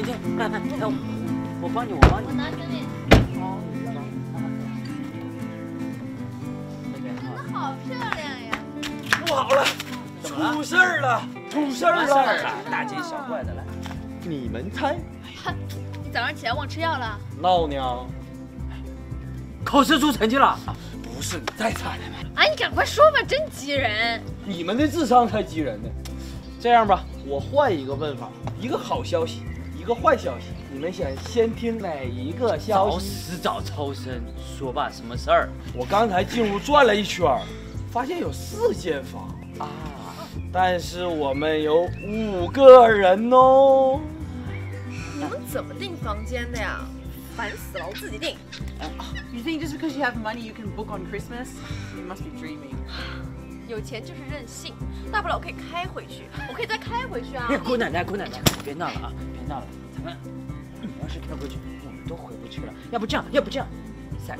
于跑那么快吗？哎，甜甜，哎哎，我我帮你，我帮你。我拿给你。好漂亮呀！不好了，出事儿了，出事儿了！大惊小怪的来。你们猜？你早上起来忘吃药了？闹呢？考试出成绩了？不是，你再猜。哎，你赶快说吧，真急人！你们的智商才急人呢。这样吧，我换一个问法，一个好消息，个坏消息，你们想先听哪一个消息早？死早超生，说吧，什么事儿？我刚才进屋转了一圈，发现有四间房啊，但是我们有五个人哦。你们怎么订房间的呀？烦死了，我自己订。You think just because you have money you can book on Christmas? You must be dreaming. 有钱就是任性，大不了我可以开回去，我可以再开回去啊。哎，姑奶奶，姑奶奶，别闹了啊，别闹了，咱们你要是开回去，我们都回不去了。要不这样，要不这样，三，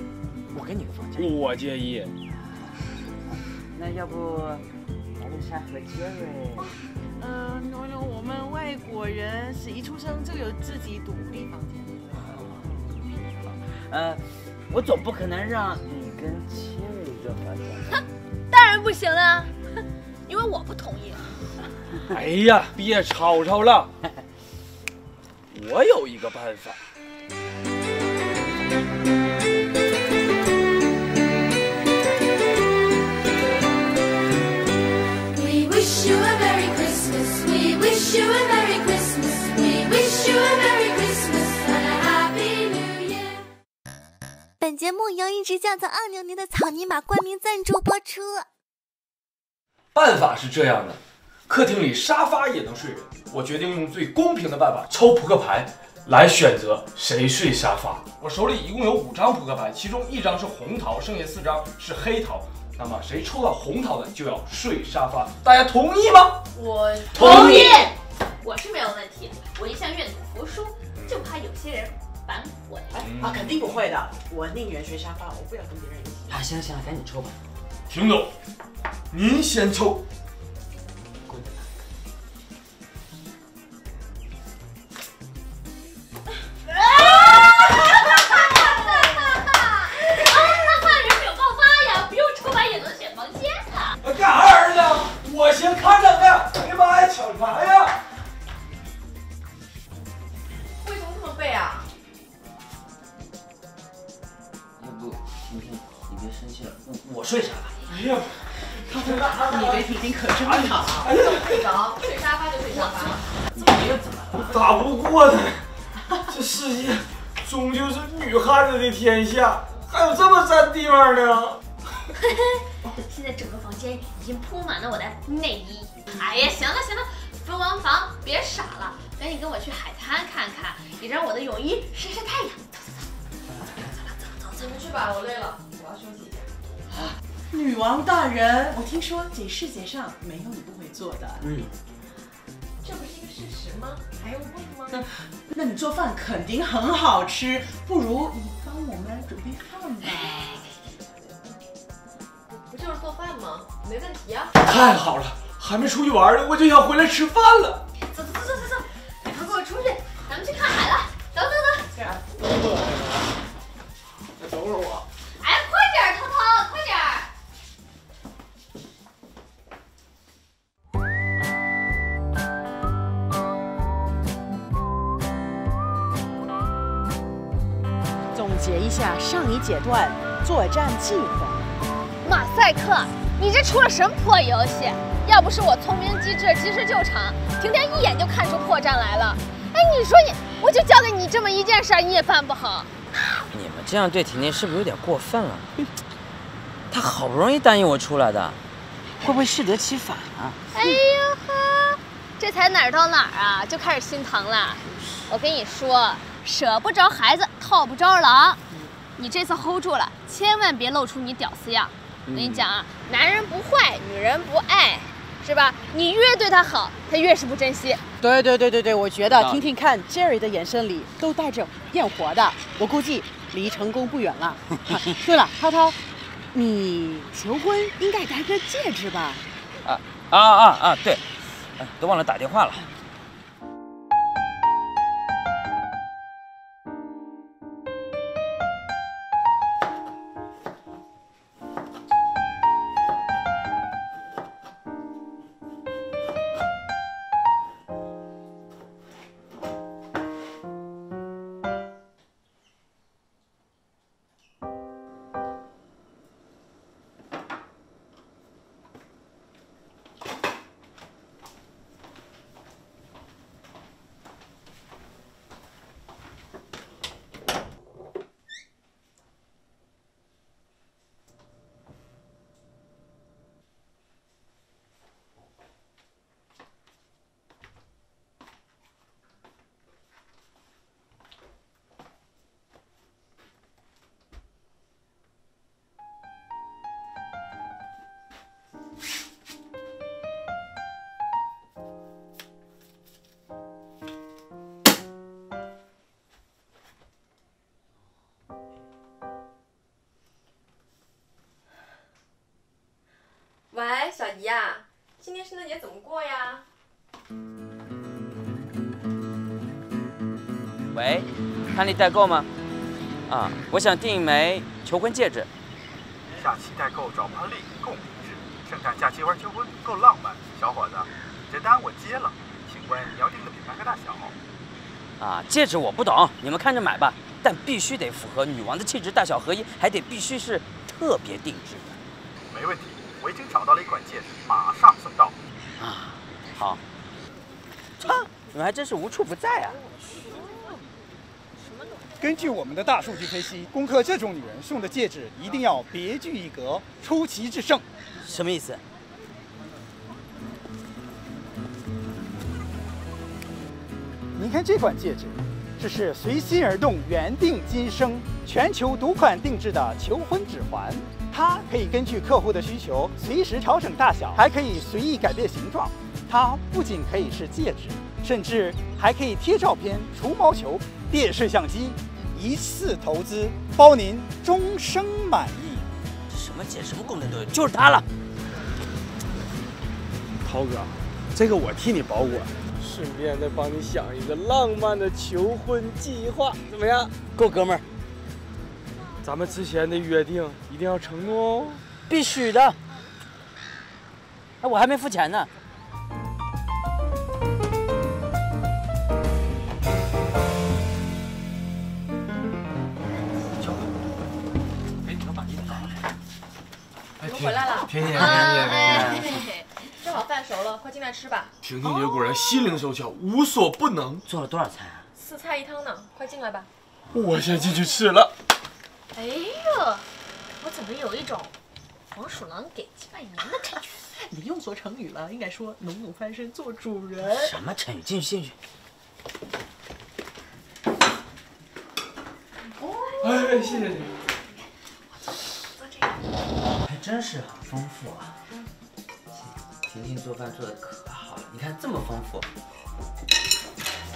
我给你个房间。我介意。那要不艾丽莎和杰瑞？呃、no，我们外国人是一出生就有自己独立房间。呃，我总不可能让你跟杰瑞一个房间。当然不行了，因为我不同意。哎呀，别吵吵了，我有一个办法。We wish you a Merry Christmas. We wish you a Merry 本节目由一直叫做二牛牛的草泥马冠名赞助播出。办法是这样的，客厅里沙发也能睡人。我决定用最公平的办法抽扑克牌来选择谁睡沙发。我手里一共有五张扑克牌，其中一张是红桃，剩下四张是黑桃。那么谁抽到红桃的就要睡沙发，大家同意吗？我同意。我是没有问题，我一向愿赌服输，就怕有些人反悔。啊，肯定不会的。我宁愿睡沙发，我不要跟别人一起。啊，行了行了，赶紧抽吧。邢总，您先抽。你这体型可真好。哎呀，睡，沙发就睡沙发。怎么又怎么了？打不过他。这世界终究是女汉子的天下，还有这么占地方的？现在整个房间已经铺满了我的内衣。哎呀，行了行了，分完房别傻了，赶紧跟我去海滩看看，也让我的泳衣晒晒太阳。你们去吧，我累了，我要休息一下。女王大人，我听说这世界上没有你不会做的。嗯，这不是一个事实吗？还用问吗？那你做饭肯定很好吃，不如你帮我们准备饭吧。不就是做饭吗？没问题啊。太好了，还没出去玩呢，我就想回来吃饭了。走走走走走走，赶快跟我出去，咱们去看海了。走走走，总结一下上一阶段作战计划。马赛克，你这出了什么破游戏？要不是我聪明机智、及时救场，婷婷一眼就看出破绽来了。哎，你说你，我就交给你这么一件事儿，你也办不好。你们这样对婷婷是不是有点过分了？她好不容易答应我出来的，会不会适得其反啊？哎呦呵，这才哪儿到哪儿啊，就开始心疼了。我跟你说，舍不着孩子套不着狼。你这次 hold 住了，千万别露出你屌丝样。我跟你讲啊，男人不坏，女人不爱，是吧？你越对他好，他越是不珍惜。对对对对对，我觉得啊听听看 Jerry 的眼神里都带着验活的，我估计离成功不远了。对了，涛涛，你求婚应该戴个戒指吧？啊啊啊啊！对，哎，都忘了打电话了。姨啊，今年圣诞节怎么过呀？喂，潘丽代购吗？啊，我想订一枚求婚戒指。假期代购找潘丽共定制，圣诞假期玩求婚够浪漫。小伙子，这单我接了，请问你要定的品牌和大小？啊，戒指我不懂，你们看着买吧，但必须得符合女王的气质，大小合一，还得必须是特别定制的。没问题，经找到了一款戒指，马上送到。啊，好。啊，你们还真是无处不在啊！根据我们的大数据分析，攻克这种女人送的戒指一定要别具一格、出奇制胜。什么意思？您看这款戒指，这是随心而动、缘定今生、全球独款定制的求婚指环。它可以根据客户的需求随时调整大小，还可以随意改变形状。它不仅可以是戒指，甚至还可以贴照片、除毛球、电视相机，一次投资包您终生满意。什么戒什么功能都有，就是它了。涛哥，这个我替你保管，顺便再帮你想一个浪漫的求婚计划，怎么样？够哥们儿，咱们之前的约定一定要承诺哦。必须的。哎，我还没付钱呢。哎，回来了甜甜啊甜哎甜。正好饭熟了，快进来吃吧。婷婷姐果然心灵手巧，无所不能。做了多少菜啊？四菜一汤呢，快进来吧。我先进去吃了。哎呦，我怎么有一种黄鼠狼给鸡拜年的感觉？你用错成语了，应该说农奴翻身做主人。什么成语？进去进去。哎，谢谢你。还真是很丰富啊。婷婷做饭做的可好了，你看这么丰富。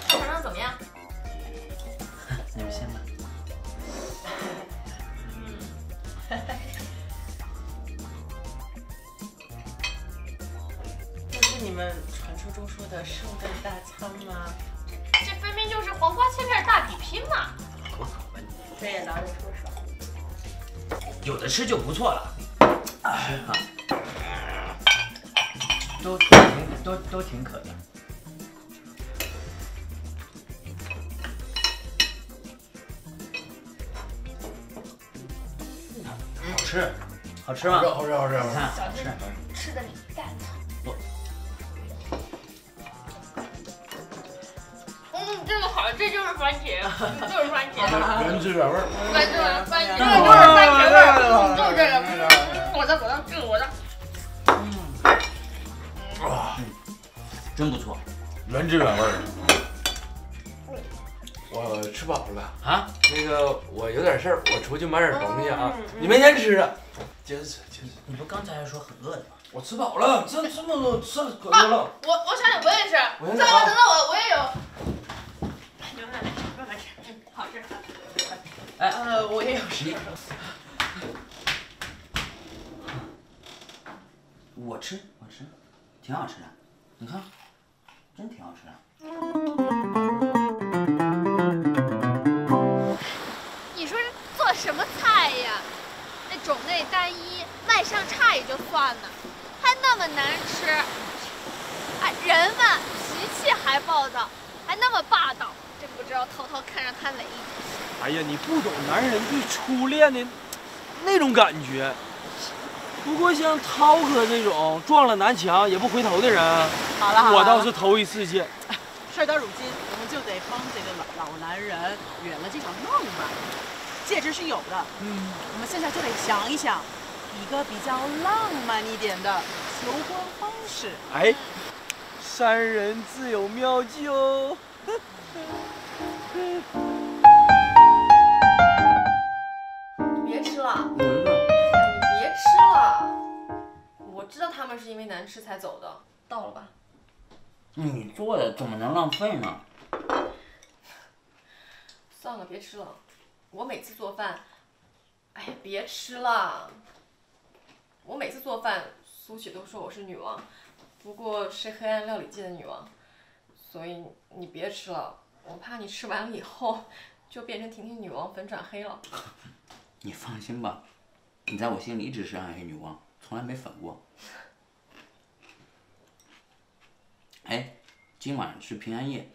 尝尝怎么样？你们先吧。这是你们传说中说的圣诞大餐吗？这分明就是黄瓜切片大比拼嘛！口口吧你，这也拿得出手。有的吃就不错了。吃哈，都挺都都挺渴的。吃，好吃吗？好吃好吃好吃。好吃。吃的你蛋疼。嗯，这个好，这就是番茄，嗯就是番茄。原汁原味儿。番茄，番茄，这就是番茄味儿，嗯就是这个，嗯我的，我的，这个我的。真不错原汁原味儿。我吃饱了，啊！那个我有点事儿，我出去买点东西啊。你们先吃啊，接着吃，接着吃。你不刚才还说很饿的吗？我吃饱了，这这么多吃的可多了。我我想想，我也是。等等等等，我我也有。你们慢慢吃，慢慢吃，嗯，好吃。哎，呃，我也有事。我吃，我吃，挺好吃的。你看，真挺好吃的。什么菜呀？那种类单一，卖相差也就算了，还那么难吃。哎，人嘛，脾气还暴躁，还那么霸道，真不知道涛涛看上他哪一点。哎呀，你不懂男人对初恋的那种感觉。不过像涛哥这种撞了南墙也不回头的人，好了好了，我倒是头一次见。事到如今，我们就得帮这个老老男人圆了这场梦吧。戒指是有的，嗯，我们现在就得想一想一个比较浪漫一点的求婚方式。哎，山人自有妙计哦。别吃了，嗯，哎，你别吃了。我知道他们是因为难吃才走的，到了吧？你做的怎么能浪费呢？算了，别吃了。我每次做饭，哎呀，别吃了。我每次做饭，苏启都说我是女王，不过是黑暗料理界的女王，所以你别吃了，我怕你吃完了以后就变成婷婷女王粉转黑了。你放心吧，你在我心里一直是暗黑女王，从来没粉过。哎，今晚是平安夜，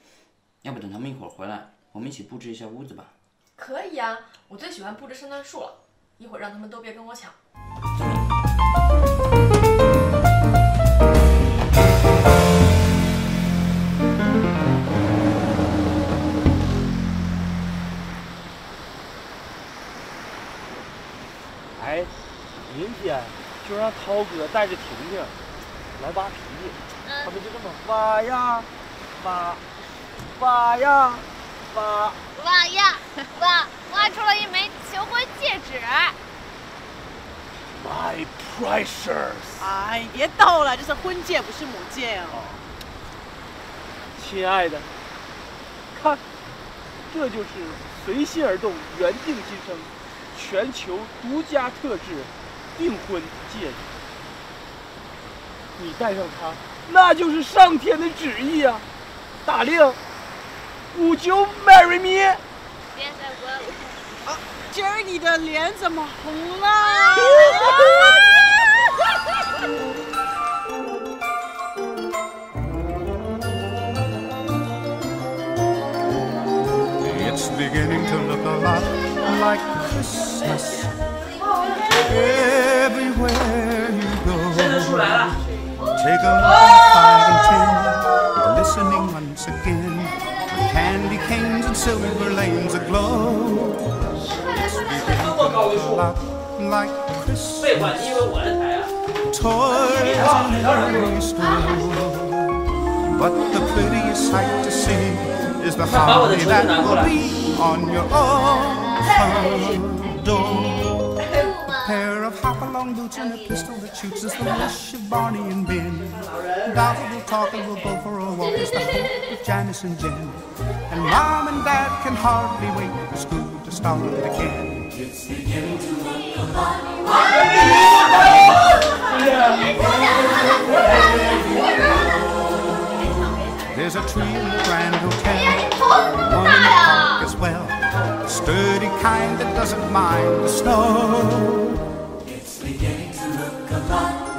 要不等他们一会儿回来，我们一起布置一下屋子吧？可以啊、我最喜欢布置圣诞树了，一会儿让他们都别跟我抢。哎，明天就让涛哥带着婷婷来挖皮，他们就这么挖呀挖，挖呀挖。挖呀挖，挖出了一枚求婚戒指。My precious，哎，别逗了，这是婚戒，不是母戒哦。亲爱的，看，这就是随心而动，缘定今生，全球独家特制订婚戒指。你戴上它，那就是上天的旨意啊！大令，五九 marry me。别再问了。今儿你的脸怎么红了？ It's beginning to look a lot like Christmas everywhere you go. Take a look at five and ten, glistening once again. candy canes and silver lanes aglow. Like Christmas toys in. But the prettiest sight to see is the holiday that will be on your own door. Hop-along boots and a pistol that shoots is the wish of Barney and Ben. Dolly will talk and we'll go for a walk is the hope of Janice and Jen. And Mom and Dad can hardly wait for school to start again. It's beginning to look a lot There's a tree in the Grand Hotel, one in the park as well. A sturdy kind that doesn't mind the snow.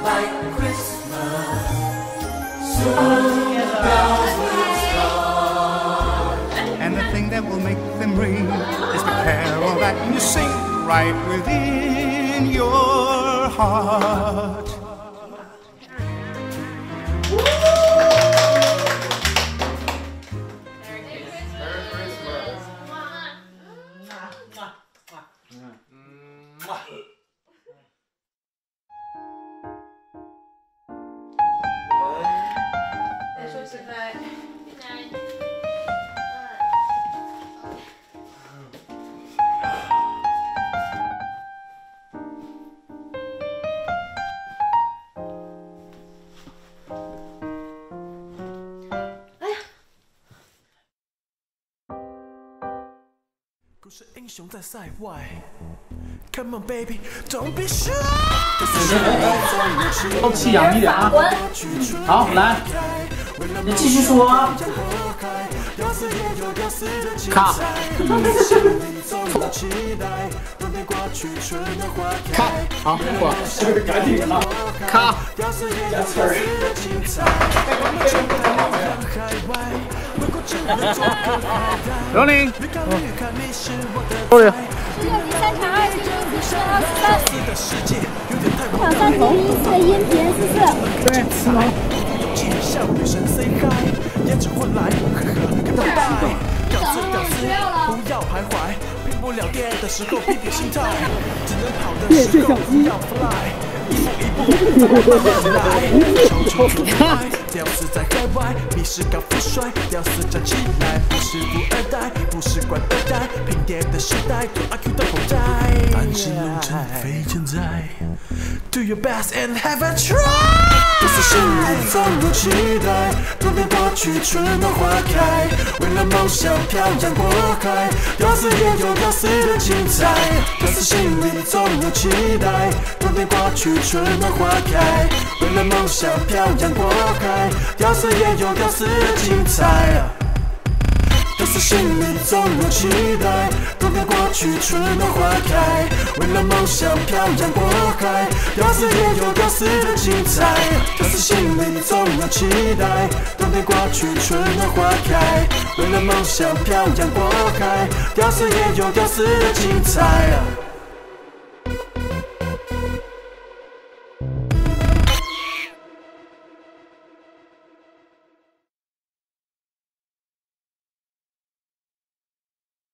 Like Christmas. Soon bells will start. And the thing that will make them ring is the carol that you sing right within your heart. 故事英雄在塞外，Come on baby, don't be shy。透气洋一点啊！好，来，你继续说。卡。卡。好，过。赶紧啊！卡。刘玲。刘玲。三乘二进行四二四三，两三同一四的音频四四。对，四毛。不了电的时候逼点心态，只能跑的时候不要 fly，一步一步慢慢来，超级出海，屌丝在海外，迷失高富帅，屌丝站起来，不是富二代，不是官二代，拼爹的时代，做阿 Q 的后代，安心龙城非健在，Do your best and have a try。屌丝心里总有期待，多年过去春暖花开，为了梦想漂洋过海，屌丝也有屌丝的精彩。屌丝心里总有期待，多年过去春暖花开，为了梦想漂洋过海，屌丝也有屌丝的精彩。屌丝心里总有期待，冬天过去春暖花开。为了梦想漂洋过海，屌丝也有屌丝的精彩。屌丝心里总有期待，冬天过去春暖花开。为了梦想漂洋过海，屌丝也有屌丝的精彩。